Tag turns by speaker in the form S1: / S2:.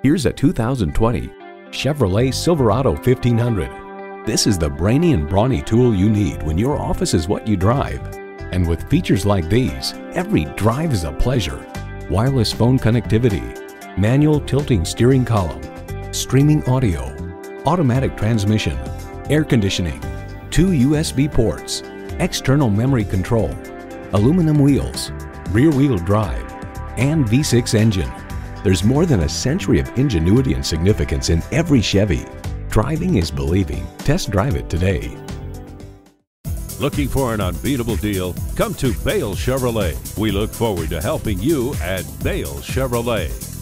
S1: Here's a 2020 Chevrolet Silverado 1500. This is the brainy and brawny tool you need when your office is what you drive. And with features like these, every drive is a pleasure. Wireless phone connectivity, manual tilting steering column, streaming audio, automatic transmission, air conditioning, two USB ports, external memory control, aluminum wheels, rear wheel drive, and V6 engine. There's more than a century of ingenuity and significance in every Chevy. Driving is believing. Test drive it today.
S2: Looking for an unbeatable deal? Come to Bale Chevrolet. We look forward to helping you at Bale Chevrolet.